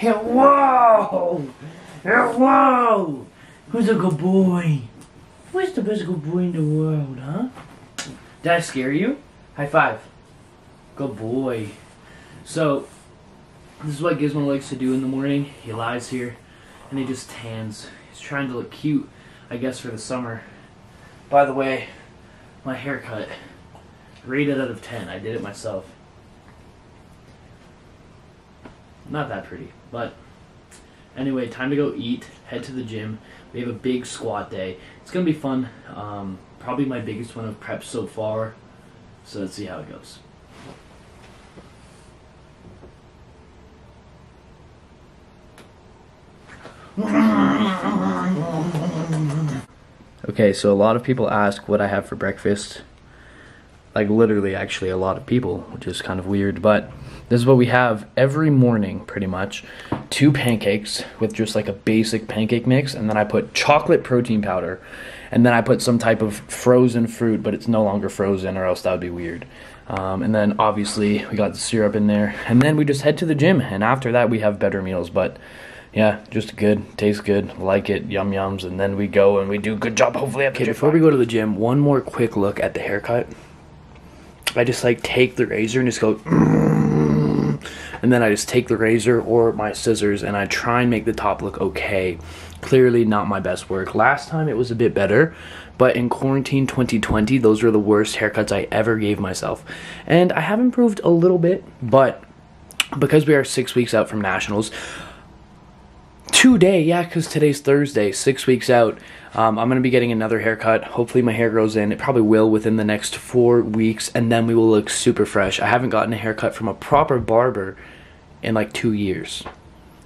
Whoa! Whoa! Who's a good boy? Who's the best good boy in the world, huh? Did I scare you? High five. Good boy. So, this is what Gizmo likes to do in the morning. He lies here and he just tans. He's trying to look cute, I guess, for the summer. By the way, my haircut, rated out of 10. I did it myself. Not that pretty, but anyway, time to go eat, head to the gym. We have a big squat day. It's gonna be fun. Um, probably my biggest one of prep so far. So let's see how it goes. Okay, so a lot of people ask what I have for breakfast. Like literally, actually, a lot of people, which is kind of weird, but this is what we have every morning, pretty much. Two pancakes with just like a basic pancake mix, and then I put chocolate protein powder, and then I put some type of frozen fruit, but it's no longer frozen, or else that would be weird. Um, and then obviously we got the syrup in there, and then we just head to the gym, and after that we have better meals, but yeah, just good, tastes good, like it, yum yums, and then we go and we do good job. Hopefully, okay. Before we go to the gym, one more quick look at the haircut. I just like take the razor and just go, and then I just take the razor or my scissors and I try and make the top look okay. Clearly, not my best work. Last time it was a bit better, but in quarantine 2020, those were the worst haircuts I ever gave myself, and I have improved a little bit, but because we are six weeks out from nationals today, yeah, because today's Thursday, six weeks out. Um, I'm going to be getting another haircut. Hopefully, my hair grows in. It probably will within the next four weeks, and then we will look super fresh. I haven't gotten a haircut from a proper barber in like two years.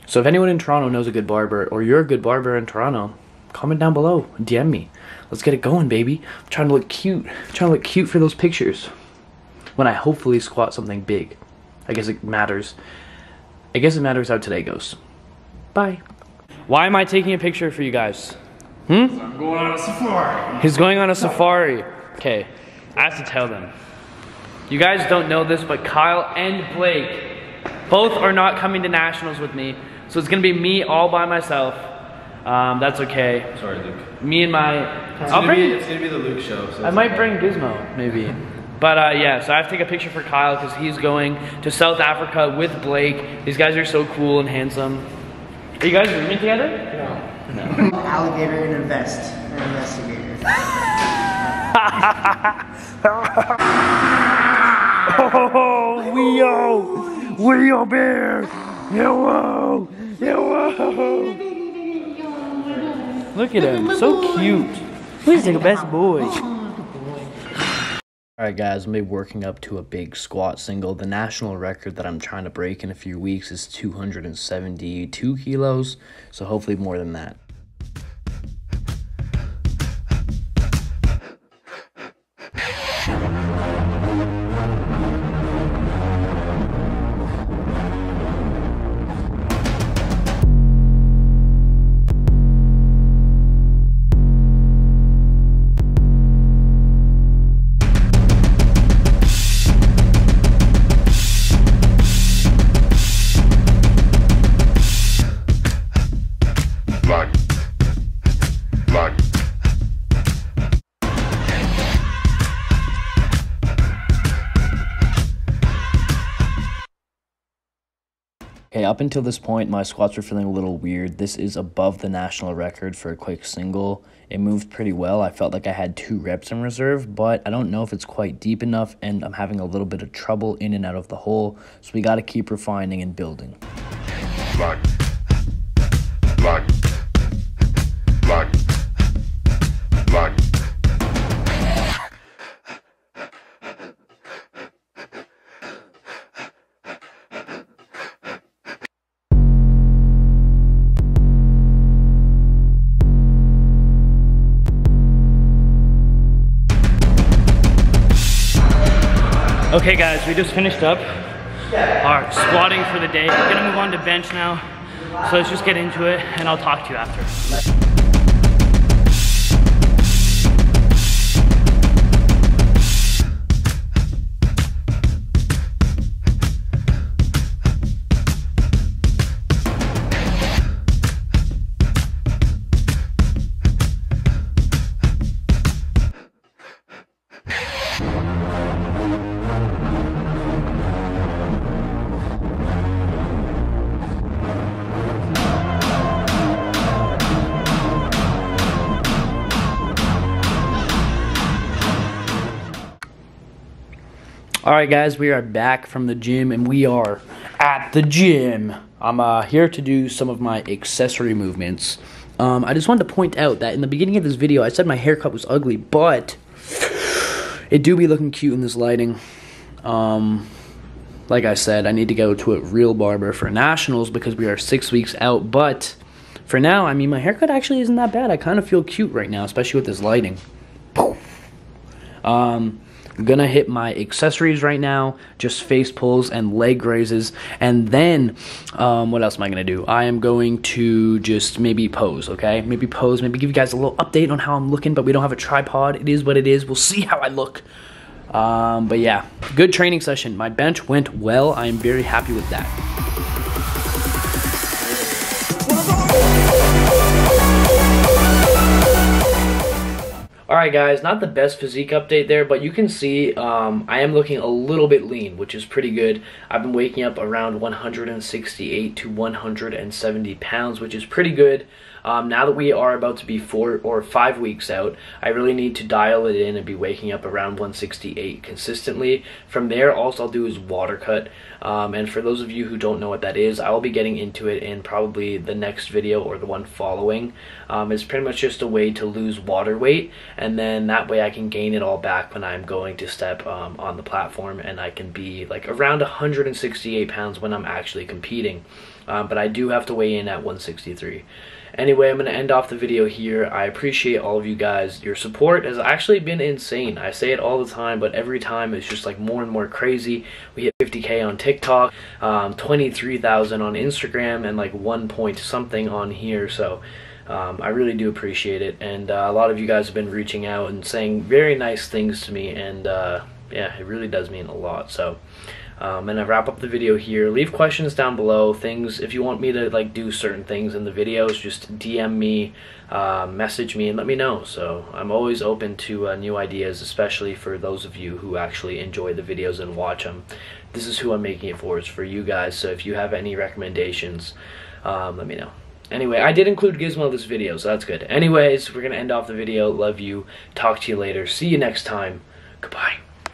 So, if anyone in Toronto knows a good barber, or you're a good barber in Toronto, comment down below. DM me. Let's get it going, baby. I'm trying to look cute. I'm trying to look cute for those pictures. When I hopefully squat something big. I guess it matters. I guess it matters how today goes. Bye. Why am I taking a picture for you guys? Hmm? I'm going on a safari. He's going on a safari. Okay, I have to tell them. You guys don't know this, but Kyle and Blake both are not coming to nationals with me. So it's gonna be me all by myself. Um, that's okay. Sorry, Luke. Me and my. It's I'll gonna, bring. be, it's gonna be the Luke show. So I might okay. bring Gizmo, maybe. But uh, yeah, so I have to take a picture for Kyle because he's going to South Africa with Blake. These guys are so cool and handsome. Are you guys rooming together? No. alligator in a vest. An investigator. Oh, Leo! Leo Bear! Hello! Hello! Look at him, so cute. He's the best boy. Alright guys, I'm be working up to a big squat single. The national record that I'm trying to break in a few weeks is 272 kilos, so hopefully more than that. Okay, up until this point, my squats were feeling a little weird. This is above the national record for a quick single. It moved pretty well. I felt like I had two reps in reserve, but I don't know if it's quite deep enough, and I'm having a little bit of trouble in and out of the hole. So we got to keep refining and building. Okay, guys, we just finished up our squatting for the day. We're gonna move on to bench now. So let's just get into it, and I'll talk to you after. All right, guys, we are back from the gym, and we are at the gym. I'm uh, here to do some of my accessory movements. Um, I just wanted to point out that in the beginning of this video, I said my haircut was ugly, but it do be looking cute in this lighting. Um, like I said, I need to go to a real barber for nationals because we are six weeks out. But for now, I mean, my haircut actually isn't that bad. I kind of feel cute right now, especially with this lighting. Um, gonna hit my accessories right now, just face pulls and leg raises, and then um, what else am I gonna do? I am going to just maybe pose, okay? Maybe pose, maybe give you guys a little update on how I'm looking, but we don't have a tripod. It is what it is. We'll see how I look. Um, but yeah, good training session. My bench went well. I am very happy with that. All right, guys, not the best physique update there, but you can see um, I am looking a little bit lean, which is pretty good. I've been waking up around 168 to 170 pounds, which is pretty good. Um, now that we are about to be four or five weeks out, I really need to dial it in and be waking up around 168 consistently. From there, all I'll do is water cut. Um, and for those of you who don't know what that is, I will be getting into it in probably the next video or the one following. Um, it's pretty much just a way to lose water weight, and then that way I can gain it all back when I'm going to step um, on the platform, and I can be like around 168 pounds when I'm actually competing. Um, but I do have to weigh in at 163. Anyway, I'm going to end off the video here. I appreciate all of you guys. Your support has actually been insane. I say it all the time, but every time it's just like more and more crazy. We hit 50k on TikTok, um, 23,000 on Instagram, and like one point something on here. So um, I really do appreciate it. And uh, a lot of you guys have been reaching out and saying very nice things to me. And uh, yeah, it really does mean a lot. So. Um, and I wrap up the video here. Leave questions down below. Things if you want me to like do certain things in the videos, just DM me, uh, message me, and let me know. So I'm always open to uh, new ideas, especially for those of you who actually enjoy the videos and watch them. This is who I'm making it for. It's for you guys. So if you have any recommendations, um, let me know. Anyway, I did include Gizmo in this video, so that's good. Anyways, we're gonna end off the video. Love you. Talk to you later. See you next time. Goodbye.